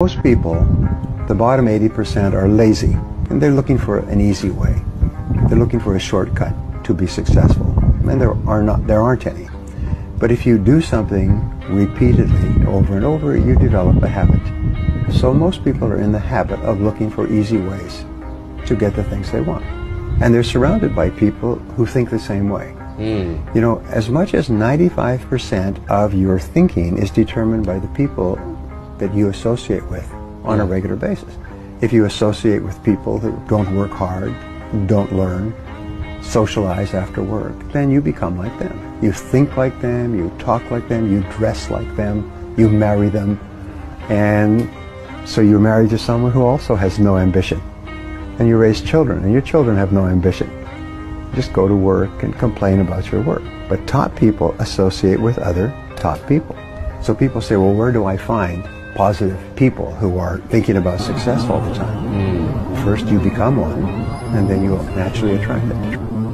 Most people, the bottom 80% are lazy and they're looking for an easy way. They're looking for a shortcut to be successful. And there are not there aren't any. But if you do something repeatedly over and over, you develop a habit. So most people are in the habit of looking for easy ways to get the things they want. And they're surrounded by people who think the same way. Mm. You know, as much as 95% of your thinking is determined by the people that you associate with on a regular basis. If you associate with people who don't work hard, don't learn, socialize after work, then you become like them. You think like them, you talk like them, you dress like them, you marry them, and so you're married to someone who also has no ambition. And you raise children, and your children have no ambition. Just go to work and complain about your work. But top people associate with other top people. So people say, well, where do I find positive people who are thinking about success all the time. Hmm. First, you become one, and then you naturally attract it.